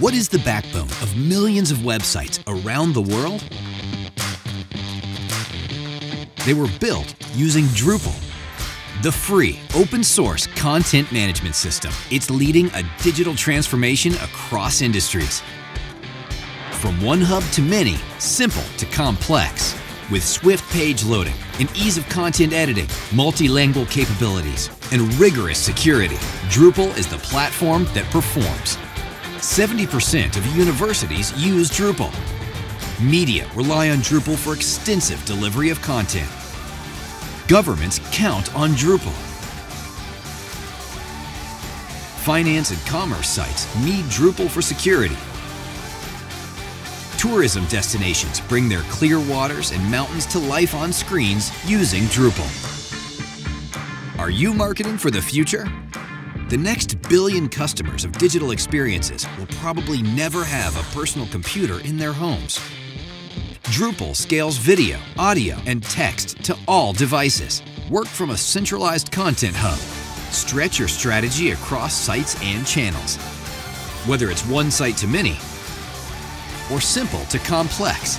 What is the backbone of millions of websites around the world? They were built using Drupal, the free open source content management system. It's leading a digital transformation across industries. From one hub to many, simple to complex. With swift page loading and ease of content editing, multilingual capabilities, and rigorous security, Drupal is the platform that performs. 70% of universities use Drupal. Media rely on Drupal for extensive delivery of content. Governments count on Drupal. Finance and commerce sites need Drupal for security. Tourism destinations bring their clear waters and mountains to life on screens using Drupal. Are you marketing for the future? The next billion customers of digital experiences will probably never have a personal computer in their homes. Drupal scales video, audio, and text to all devices. Work from a centralized content hub. Stretch your strategy across sites and channels. Whether it's one site to many or simple to complex,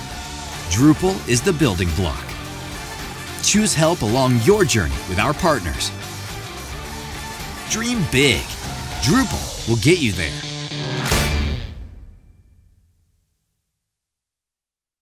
Drupal is the building block. Choose help along your journey with our partners. Dream big. Drupal will get you there.